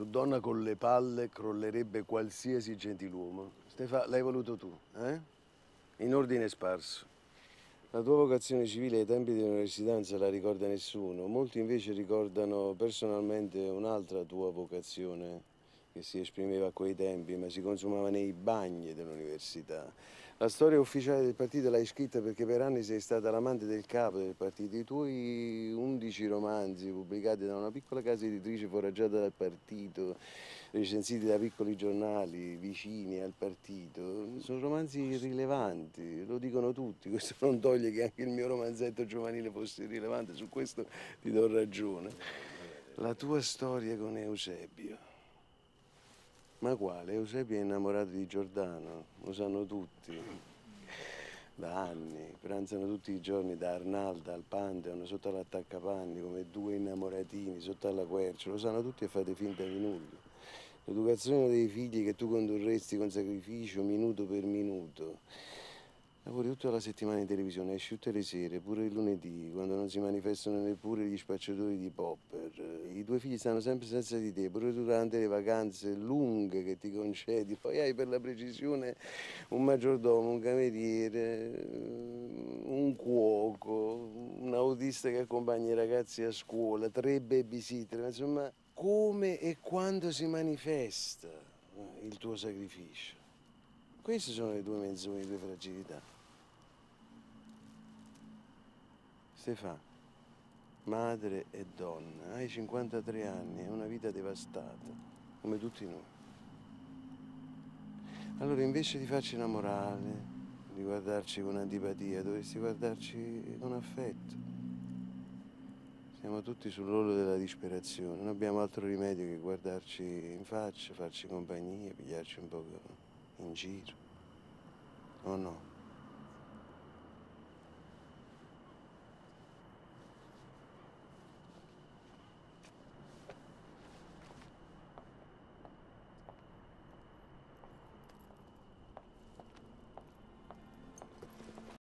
Su donna con le palle crollerebbe qualsiasi gentiluomo. Stefano, l'hai voluto tu, eh? In ordine sparso. La tua vocazione civile ai tempi dell'università non se la ricorda nessuno. Molti invece ricordano personalmente un'altra tua vocazione che si esprimeva a quei tempi, ma si consumava nei bagni dell'università. La storia ufficiale del partito l'hai scritta perché per anni sei stata l'amante del capo del partito. I tuoi undici romanzi pubblicati da una piccola casa editrice foraggiata dal partito, recensiti da piccoli giornali vicini al partito, sono romanzi rilevanti, lo dicono tutti. Questo non toglie che anche il mio romanzetto giovanile fosse rilevante, su questo ti do ragione. La tua storia con Eusebio. Ma quale? Eusebio è innamorato di Giordano, lo sanno tutti. Da anni, pranzano tutti i giorni da Arnalda al Pantheon, sotto all'attaccapanni, come due innamoratini, sotto alla quercia, lo sanno tutti e fate finta di nulla. L'educazione dei figli che tu condurresti con sacrificio minuto per minuto Lavori tutta la settimana in televisione, esci tutte le sere, pure il lunedì, quando non si manifestano neppure gli spacciatori di popper. I tuoi figli stanno sempre senza di te, pure durante le vacanze lunghe che ti concedi. Poi hai per la precisione un maggiordomo, un cameriere, un cuoco, un autista che accompagna i ragazzi a scuola, tre babysitter. Insomma, come e quando si manifesta il tuo sacrificio? Queste sono le due menzogne, le due fragilità. Stefano, madre e donna, hai 53 anni, hai una vita devastata, come tutti noi. Allora invece di farci innamorare, di guardarci con antipatia, dovresti guardarci con affetto. Siamo tutti sull'orlo della disperazione, non abbiamo altro rimedio che guardarci in faccia, farci compagnia, pigliarci un po' in giro. O no?